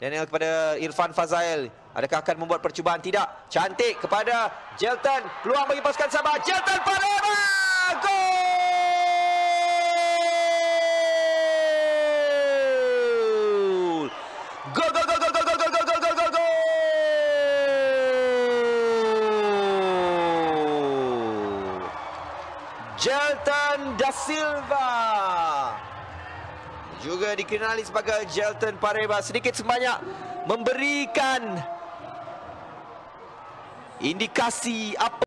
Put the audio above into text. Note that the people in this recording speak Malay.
Daniel kepada Irfan Fazail. Adakah akan membuat percubaan? Tidak. Cantik kepada Jelton. Peluang bagi pasukan Sabah. Jelton Parema! Gol! Gol, gol, gol, gol, gol, gol, gol, gol, gol, gol, gol! Jelton da Silva juga dikenali sebagai Jelton Pareba. Sedikit sebanyak memberikan indikasi apa